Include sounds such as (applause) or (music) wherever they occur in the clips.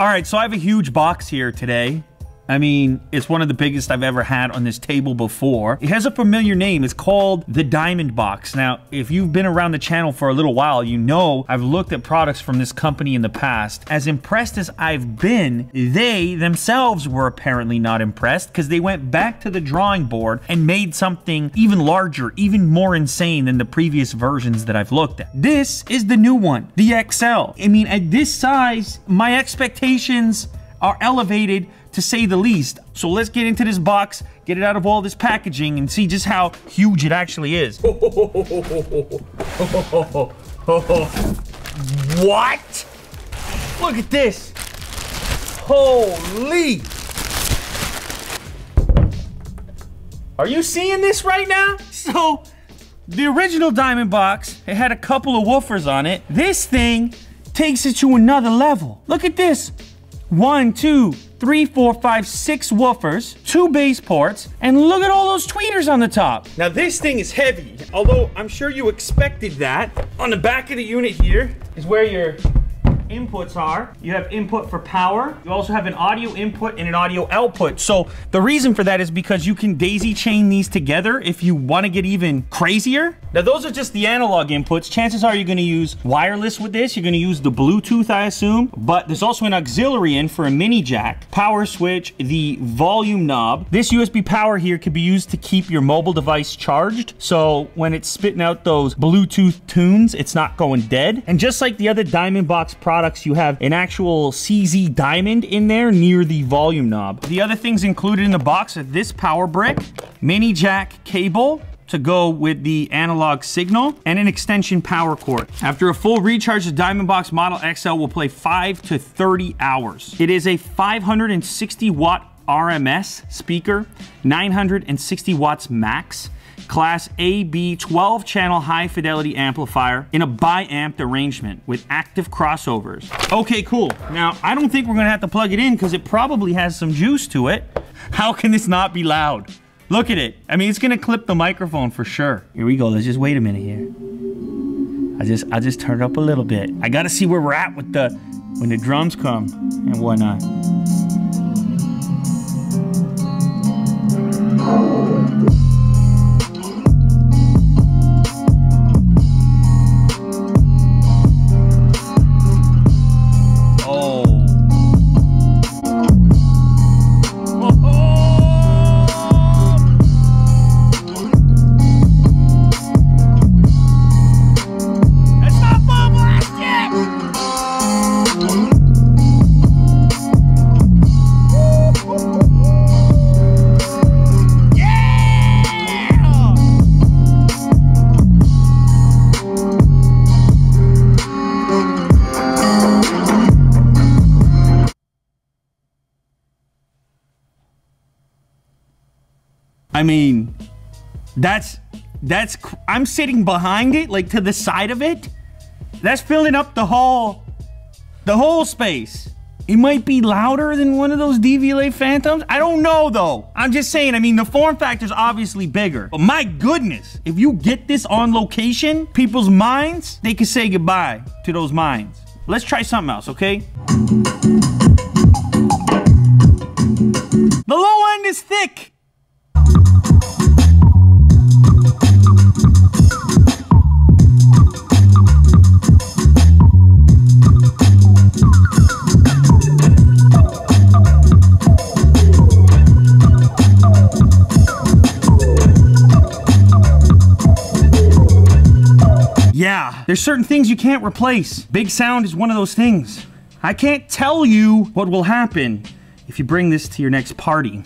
All right, so I have a huge box here today. I mean, it's one of the biggest I've ever had on this table before. It has a familiar name. It's called the DiamondBoxx. Now, if you've been around the channel for a little while, you know I've looked at products from this company in the past. As impressed as I've been, they themselves were apparently not impressed because they went back to the drawing board and made something even larger, even more insane than the previous versions that I've looked at. This is the new one, the XL. I mean, at this size, my expectations are elevated to say the least. So let's get into this box, get it out of all this packaging, and see just how huge it actually is. (laughs) what? Look at this. Holy. Are you seeing this right now? So, the original DiamondBoxx, it had a couple of woofers on it. This thing takes it to another level. Look at this. One, two, three, four, five, six woofers, two bass ports, and look at all those tweeters on the top. Now this thing is heavy, although I'm sure you expected that. On the back of the unit here is where your inputs are. You have input for power. You also have an audio input and an audio output. So the reason for that is because you can daisy chain these together if you want to get even crazier. Now those are just the analog inputs. Chances are you're going to use wireless with this. You're going to use the Bluetooth, I assume. But there's also an auxiliary in for a mini jack, power switch, the volume knob. This USB power here could be used to keep your mobile device charged. So when it's spitting out those Bluetooth tunes, it's not going dead. And just like the other DiamondBoxx products, you have an actual CZ diamond in there near the volume knob. The other things included in the box are this power brick, mini jack cable, to go with the analog signal and an extension power cord. After a full recharge, the DiamondBoxx Model XL will play 5 to 30 hours. It is a 560 watt RMS speaker, 960 watts max, Class AB 12 channel high fidelity amplifier in a bi-amped arrangement with active crossovers. Okay, cool. Now, I don't think we're gonna have to plug it in because it probably has some juice to it. How can this not be loud? Look at it. I mean, it's gonna clip the microphone for sure. Here we go. Let's just wait a minute here. I just, I just turn up a little bit. I gotta see where we're at with the, when the drums come and whatnot. I mean, that's that's I'm sitting behind it, like to the side of it. That's filling up the whole the whole space. It might be louder than one of those Devialet Phantoms. I don't know though. I'm just saying, I mean, the form factor is obviously bigger. But my goodness, if you get this on location, people's minds, they can say goodbye to those minds. Let's try something else, okay? The low end is thick. There's certain things you can't replace. Big sound is one of those things. I can't tell you what will happen if you bring this to your next party,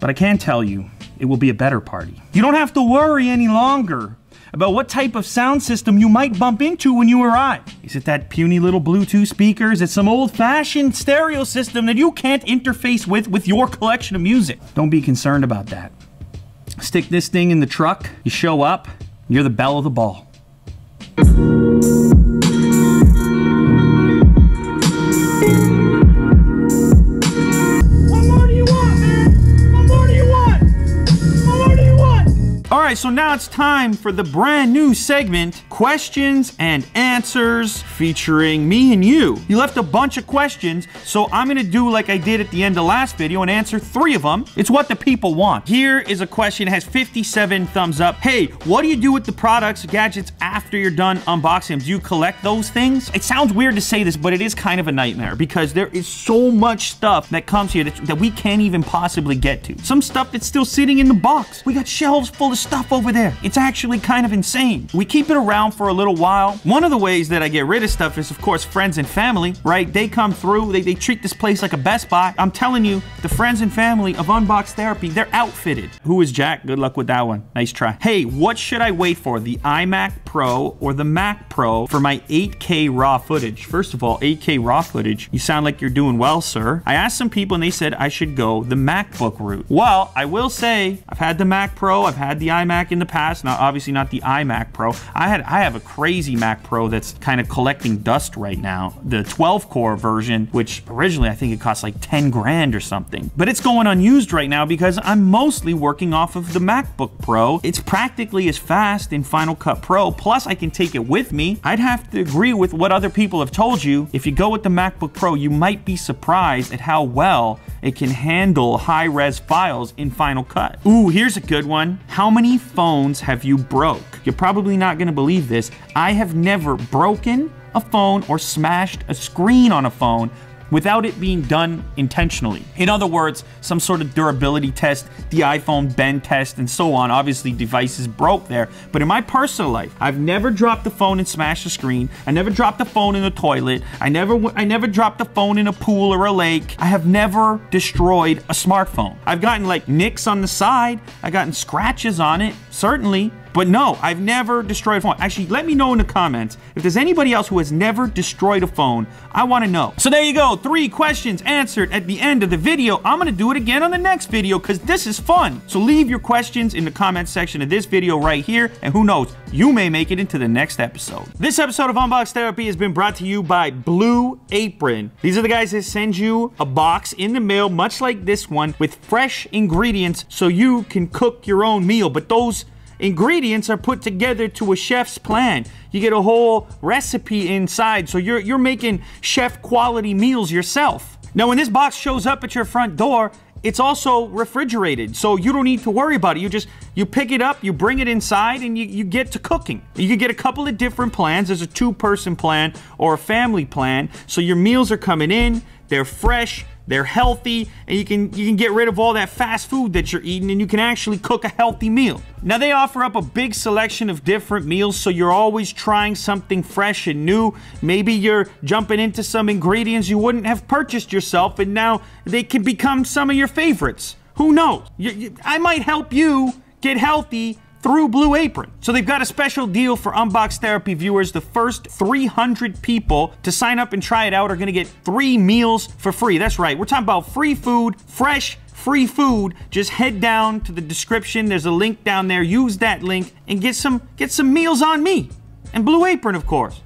but I can tell you it will be a better party. You don't have to worry any longer about what type of sound system you might bump into when you arrive. Is it that puny little Bluetooth speaker? Is it some old-fashioned stereo system that you can't interface with with your collection of music? Don't be concerned about that. Stick this thing in the truck, you show up, you're the belle of the ball. So now it's time for the brand new segment, questions and answers featuring me and you. You left a bunch of questions, so I'm gonna do like I did at the end of last video and answer three of them. It's what the people want. Here is a question, it has 57 thumbs up. Hey, what do you do with the products, gadgets after you're done unboxing them? Do you collect those things? It sounds weird to say this, but it is kind of a nightmare because there is so much stuff that comes here that, that we can't even possibly get to. Some stuff that's still sitting in the box. We got shelves full of stuff over there. It's actually kind of insane. We keep it around for a little while. One of the ways that I get rid of stuff is, of course, friends and family, right? They come through, they, they treat this place like a Best Buy. I'm telling you, the friends and family of Unbox Therapy, they're outfitted. Who is Jack? Good luck with that one. Nice try. Hey, what should I wait for? The iMac Pro or the Mac Pro for my 8K raw footage? First of all, 8K raw footage. You sound like you're doing well, sir. I asked some people and they said I should go the MacBook route. Well, I will say I've had the Mac Pro, I've had the iMac in the past. Now, obviously not the iMac Pro. I had I have a crazy Mac Pro that's kind of collecting dust right now. The 12 core version, which originally I think it cost like 10 grand or something. But it's going unused right now because I'm mostly working off of the MacBook Pro. It's practically as fast in Final Cut Pro, plus I can take it with me. I'd have to agree with what other people have told you. If you go with the MacBook Pro, you might be surprised at how well it can handle high-res files in Final Cut. Ooh, here's a good one. How many phones have you broke? You're probably not gonna believe this. I have never broken a phone or smashed a screen on a phone without it being done intentionally. In other words, some sort of durability test, the iPhone bend test, and so on. Obviously, devices broke there. But in my personal life, I've never dropped the phone and smashed the screen. I never dropped the phone in the toilet. I never, I never dropped the phone in a pool or a lake. I have never destroyed a smartphone. I've gotten like nicks on the side. I've gotten scratches on it, certainly. But no, I've never destroyed a phone. Actually, let me know in the comments if there's anybody else who has never destroyed a phone. I want to know. So there you go. Three questions answered at the end of the video. I'm going to do it again on the next video because this is fun. So leave your questions in the comment section of this video right here. And who knows, you may make it into the next episode. This episode of Unbox Therapy has been brought to you by Blue Apron. These are the guys that send you a box in the mail, much like this one, with fresh ingredients so you can cook your own meal. But those ingredients are put together to a chef's plan. You get a whole recipe inside, so you're, you're making chef quality meals yourself. Now, when this box shows up at your front door, it's also refrigerated, so you don't need to worry about it. You just, you pick it up, you bring it inside, and you, you get to cooking. You can get a couple of different plans. There's a two-person plan or a family plan, so your meals are coming in, they're fresh, they're healthy, and you can you can get rid of all that fast food that you're eating and you can actually cook a healthy meal. Now they offer up a big selection of different meals so you're always trying something fresh and new. Maybe you're jumping into some ingredients you wouldn't have purchased yourself and now they can become some of your favorites. Who knows? You, you, I might help you get healthy through Blue Apron. So they've got a special deal for Unbox Therapy viewers. The first 300 people to sign up and try it out are to get three meals for free. That's right. We're talking about free food, fresh, free food. Just head down to the description. There's a link down there. Use that link and get some get some meals on me. And Blue Apron, of course.